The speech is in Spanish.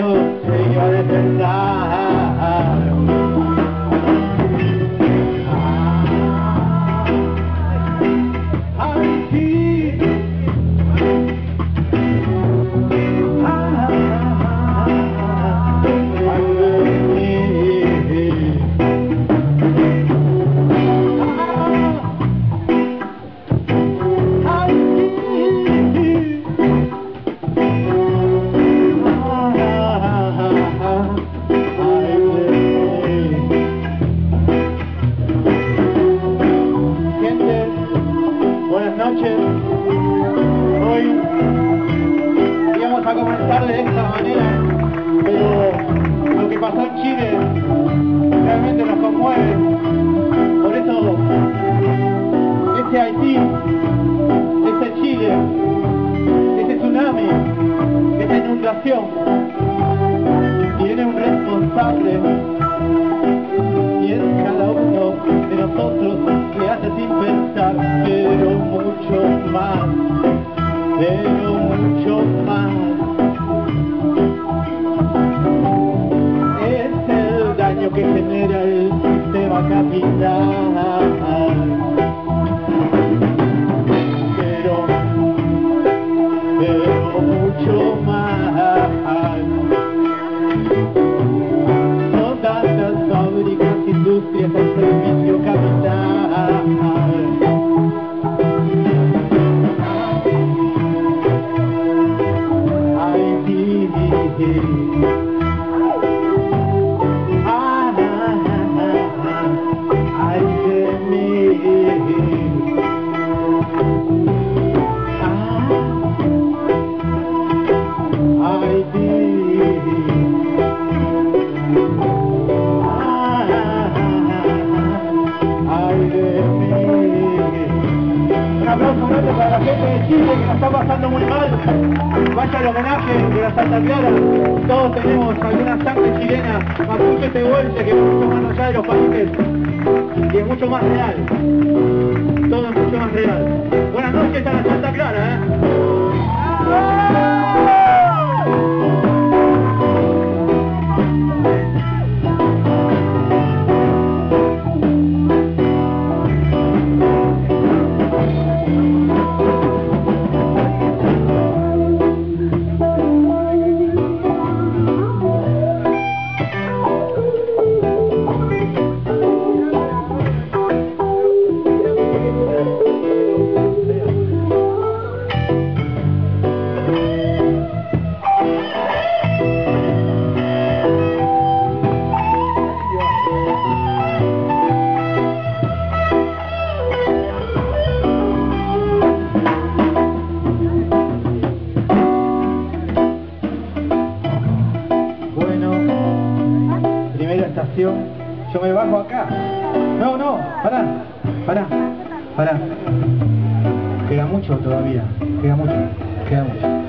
daño se iba a inundación, tiene responsable Chile que la está pasando muy mal. Vaya al homenaje de la Santa Clara. Todos tenemos alguna sangre chilena, mapuche tehuelche, que es mucho más allá de los países y es mucho más real. Todo es mucho más real. Buenas noches a la Santa Clara, ¿eh? Estación. Yo me bajo acá. No, no, pará, pará, pará. Queda mucho todavía, queda mucho, queda mucho.